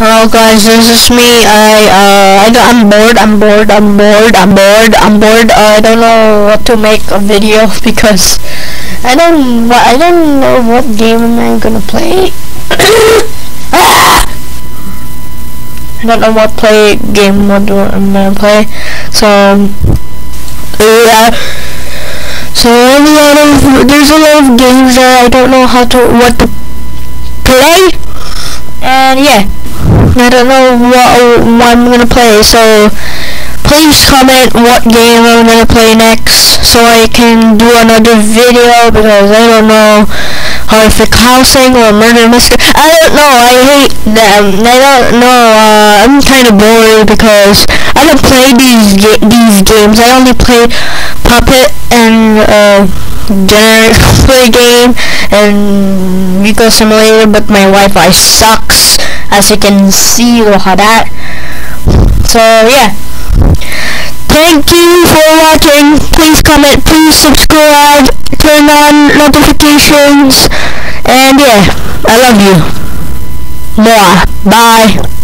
Hello guys, this is me. I uh I don't, I'm bored. I'm bored. I'm bored. I'm bored. I'm bored. Uh, I don't know what to make a video because I don't I don't know what game am I gonna play. I don't know what play game what I'm gonna play. So yeah. So a lot of there's a lot of games that I don't know how to what to play. And yeah. I don't know what, what I'm gonna play, so please comment what game I'm gonna play next so I can do another video because I don't know horrific housing or murder mystery. I don't know, I hate them. I don't know, uh, I'm kinda bored because I don't play these ga these games. I only play Puppet and uh, play game and Rico Simulator but my Wi-Fi sucks as you can see look at that. So yeah. Thank you for watching. Please comment please subscribe turn on notifications. And yeah I love you. Mwah. bye